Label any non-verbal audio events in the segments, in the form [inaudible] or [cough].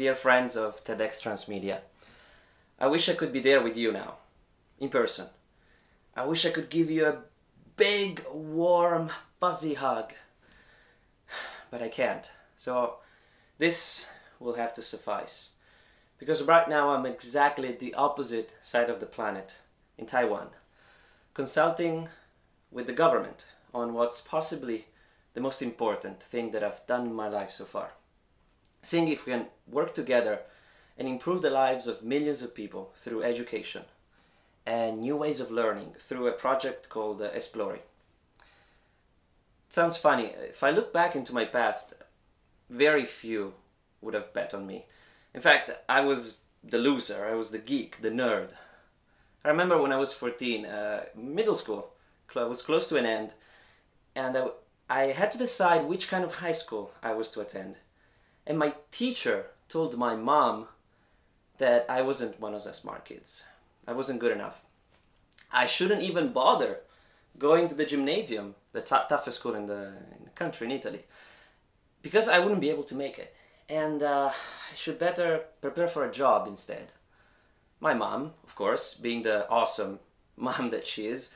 dear friends of TEDx Transmedia. I wish I could be there with you now, in person. I wish I could give you a big, warm, fuzzy hug. But I can't. So this will have to suffice. Because right now I'm exactly the opposite side of the planet, in Taiwan, consulting with the government on what's possibly the most important thing that I've done in my life so far. Seeing if we can work together and improve the lives of millions of people through education and new ways of learning through a project called uh, Esplori. It sounds funny. If I look back into my past, very few would have bet on me. In fact, I was the loser, I was the geek, the nerd. I remember when I was 14, uh, middle school was close to an end, and I, I had to decide which kind of high school I was to attend. And my teacher told my mom that I wasn't one of the smart kids. I wasn't good enough. I shouldn't even bother going to the gymnasium, the toughest school in the, in the, country in Italy, because I wouldn't be able to make it. And uh, I should better prepare for a job instead. My mom, of course, being the awesome [laughs] mom that she is,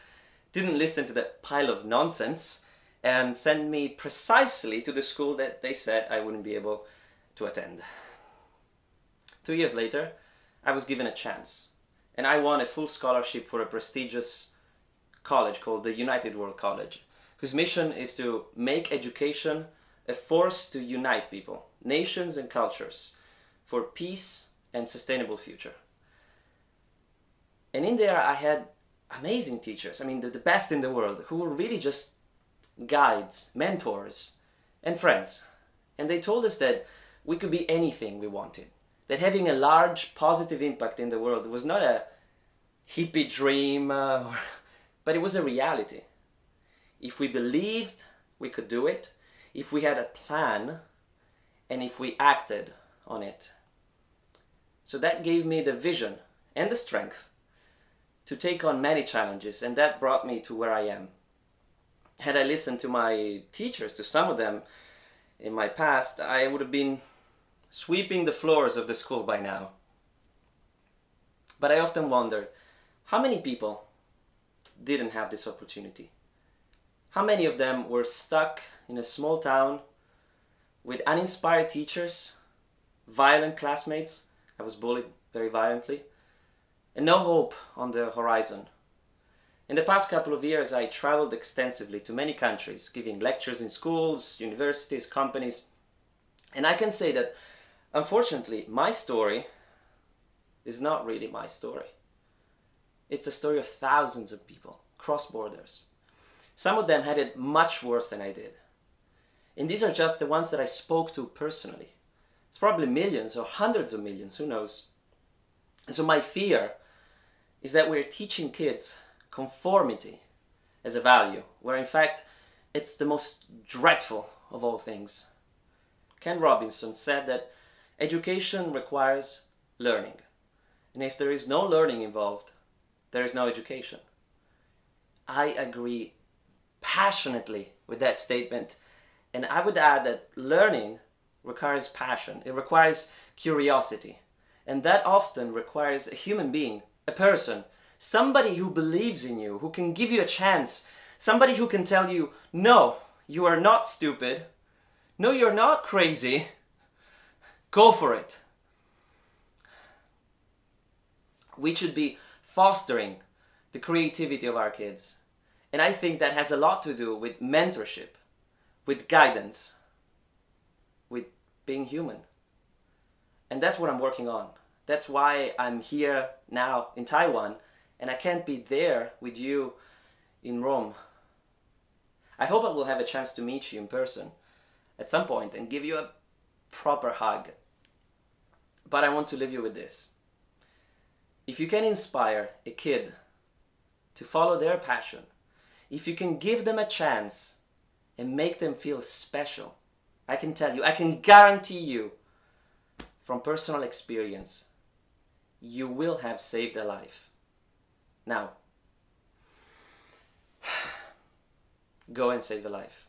didn't listen to that pile of nonsense and sent me precisely to the school that they said I wouldn't be able to attend. Two years later, I was given a chance, and I won a full scholarship for a prestigious college called the United World College, whose mission is to make education a force to unite people, nations and cultures, for peace and sustainable future. And in there I had amazing teachers, I mean the, the best in the world, who were really just guides, mentors, and friends. And they told us that we could be anything we wanted. That having a large positive impact in the world was not a hippie dream, uh, [laughs] but it was a reality. If we believed we could do it, if we had a plan, and if we acted on it. So that gave me the vision and the strength to take on many challenges, and that brought me to where I am. Had I listened to my teachers, to some of them in my past, I would have been sweeping the floors of the school by now. But I often wondered how many people didn't have this opportunity? How many of them were stuck in a small town with uninspired teachers, violent classmates? I was bullied very violently and no hope on the horizon. In the past couple of years, I traveled extensively to many countries, giving lectures in schools, universities, companies, and I can say that, unfortunately, my story is not really my story. It's a story of thousands of people, cross borders. Some of them had it much worse than I did. And these are just the ones that I spoke to personally. It's probably millions or hundreds of millions, who knows. And so my fear is that we're teaching kids conformity as a value, where in fact it's the most dreadful of all things. Ken Robinson said that education requires learning, and if there is no learning involved, there is no education. I agree passionately with that statement, and I would add that learning requires passion, it requires curiosity, and that often requires a human being a person, somebody who believes in you, who can give you a chance, somebody who can tell you, no, you are not stupid, no, you're not crazy, go for it. We should be fostering the creativity of our kids. And I think that has a lot to do with mentorship, with guidance, with being human. And that's what I'm working on. That's why I'm here now in Taiwan and I can't be there with you in Rome. I hope I will have a chance to meet you in person at some point and give you a proper hug. But I want to leave you with this. If you can inspire a kid to follow their passion, if you can give them a chance and make them feel special, I can tell you, I can guarantee you from personal experience you will have saved a life. Now, [sighs] go and save a life.